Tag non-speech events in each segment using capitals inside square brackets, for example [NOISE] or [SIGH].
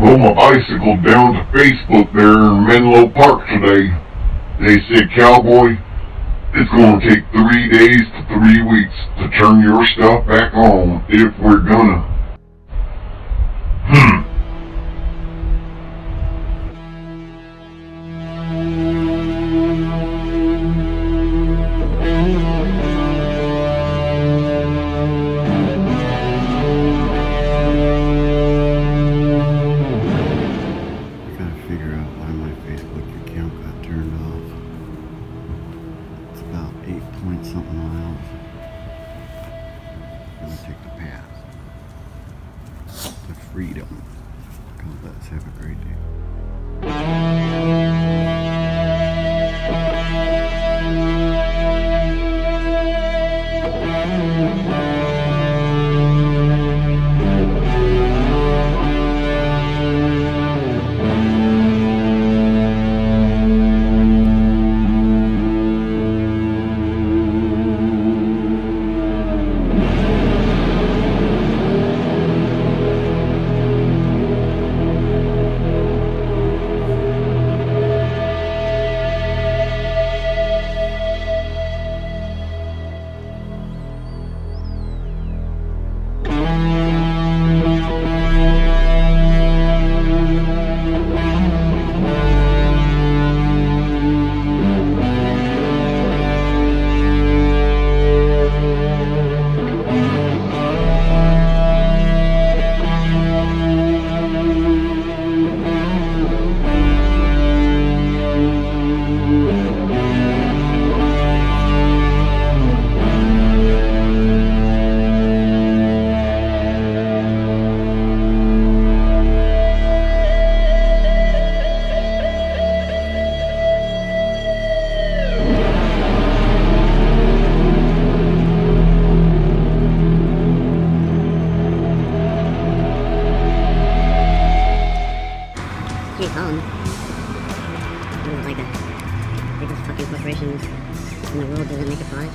rode my bicycle down to Facebook there in Menlo Park today. They said, Cowboy, it's going to take three days to three weeks to turn your stuff back on if we're gonna. Hmm. Point something miles. Gonna take the path to freedom. God bless. Have a great day. Don't like the biggest fucking corporations in the world doesn't make a product.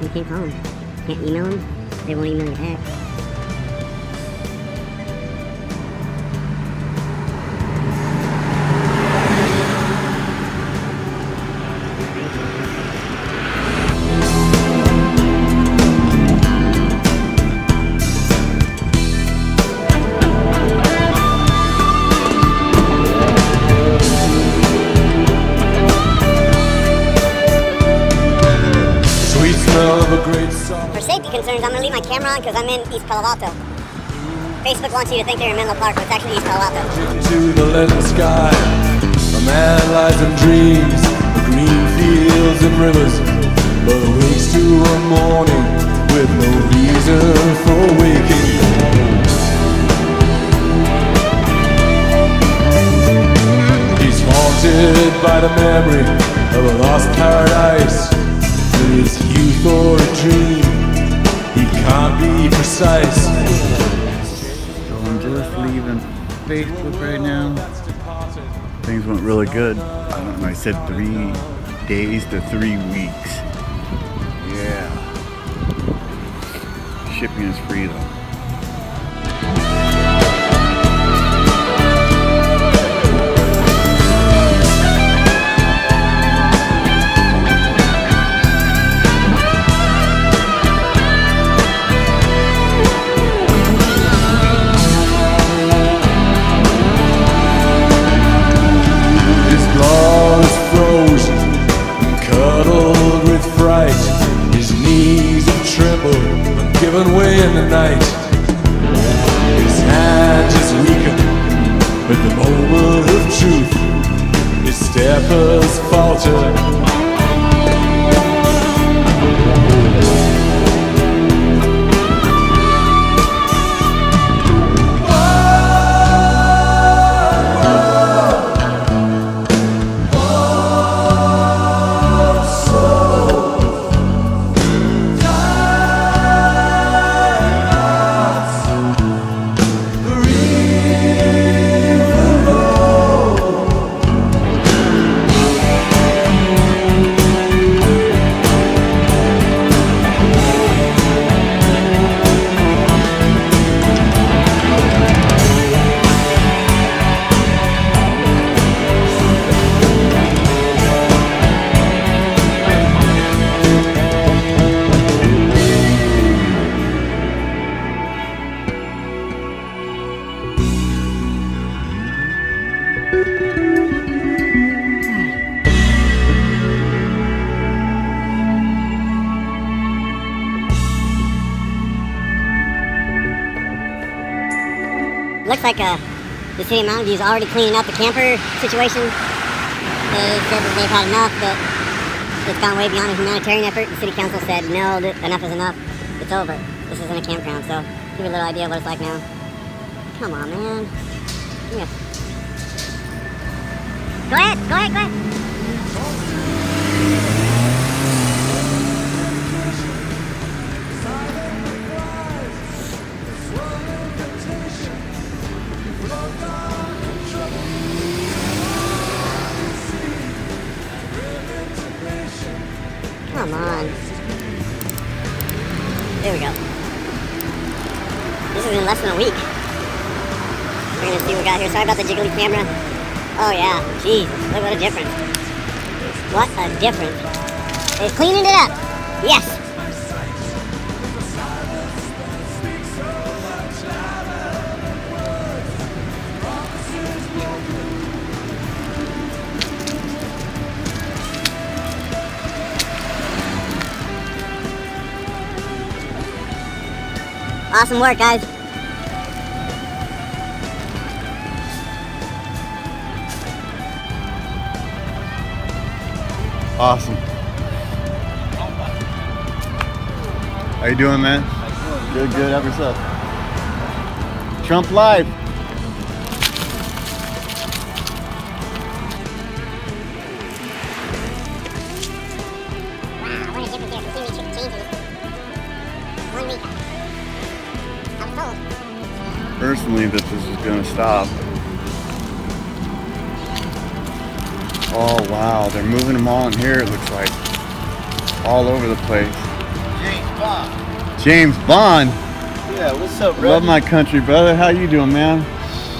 You can't call them. Can't email them. They won't email you back. Camera on because I'm in East Palo Alto. Facebook wants you to think they're in Menlo Park, but it's actually East Palo Alto. To the leaden sky, a man lies and dreams of green fields and rivers, but awakes to a morning with no reason for waking. He's haunted by the memory of a lost paradise. Is youth or a dream? Can't be precise. So I'm just leaving Facebook right now. Things went really good. Um, I said three days to three weeks. Yeah. Shipping is free though. Step has looks like uh, the city of Mountain View is already cleaning up the camper situation. They said that they've had enough, that it's gone way beyond a humanitarian effort. The city council said, no, enough is enough. It's over. This isn't a campground, so give you a little idea of what it's like now. Come on, man. Yeah. Go ahead, go ahead, go ahead. Less than a week. We're gonna see what we got here. Sorry about the jiggly camera. Oh yeah, jeez, look what a difference. What a difference. They're cleaning it up. Yes. Awesome work, guys. Awesome. How you doing, man? Good, good. Have yourself. Trump live. Wow, what a difference here. Continue ch- changing. One week. I was told. Personally, that this is gonna stop. Oh wow, they're moving them all in here. It looks like all over the place. James Bond. James Bond, Yeah, what's up, bro? love my country, brother. How you doing, man?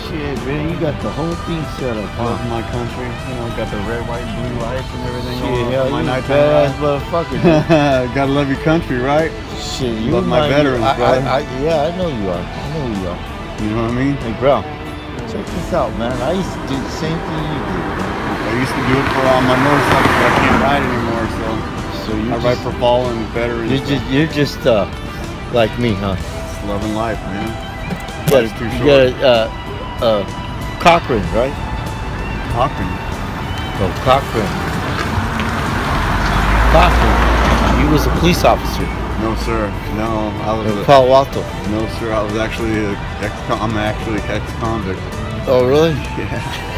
Shit, man, you got the whole thing set up, Love my country. You know, got the red, white, blue lights and everything. Shit, on hell, my you badass motherfucker. [LAUGHS] Gotta love your country, right? Shit, you Love my veterans, I, brother. I, I, yeah, I know you are. I know you are. You know what I mean? Hey, bro, check this out, man. I used to do the same thing you did. I used to do it for all my motorcycles, but I can't ride anymore, so So you I ride just, for fallen veterans. you're just, you're just uh, like me, huh? Just loving life, man. You got, Life's too you short. got uh, uh, Cochran, right? Talking. Oh, Cochran. Cochran. He was a police officer No, sir. No, I was. in Palo Alto. no, sir. I was actually a ex. I'm actually ex-convict. Oh, really? [LAUGHS] Yeah.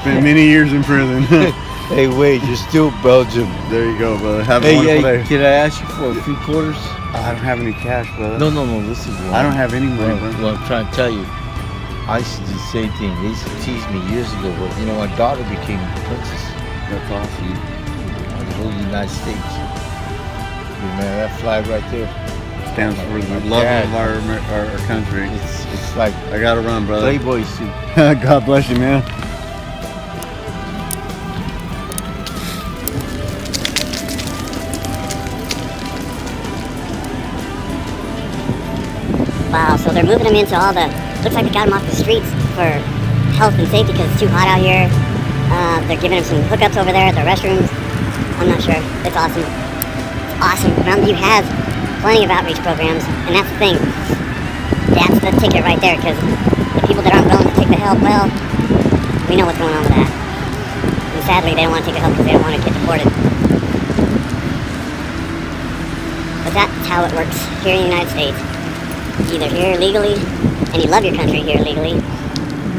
Spent many years in prison. [LAUGHS] [LAUGHS] Hey, wait, you're still Belgium. there you go, brother. Have a Hey, wonderful hey, day. can I ask you for a few quarters? I don't have any cash, brother. No, no, no. Listen. What I don't have any money, bro. what I'm trying to tell you, I used to do the same thing. They used to tease me years ago, but you know, my daughter became a princess That's awesome. the whole United States. You man, that flag right there. Stands for the love of our, our, our country. It's it's like I gotta run, brother. Playboy suit. [LAUGHS] God bless you, man. They're moving them into all the. Looks like they got them off the streets for health and safety because it's too hot out here. Uh, they're giving them some hookups over there at the restrooms. I'm not sure. It's awesome. It's awesome. View has plenty of outreach programs, and that's the thing. That's the ticket right there because the people that aren't willing to take the help, well, we know what's going on with that. And sadly, they don't want to take the help because they don't want to get deported. But that's how it works here in the United States either here legally and you love your country here legally,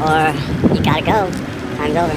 or you gotta go. Time's over.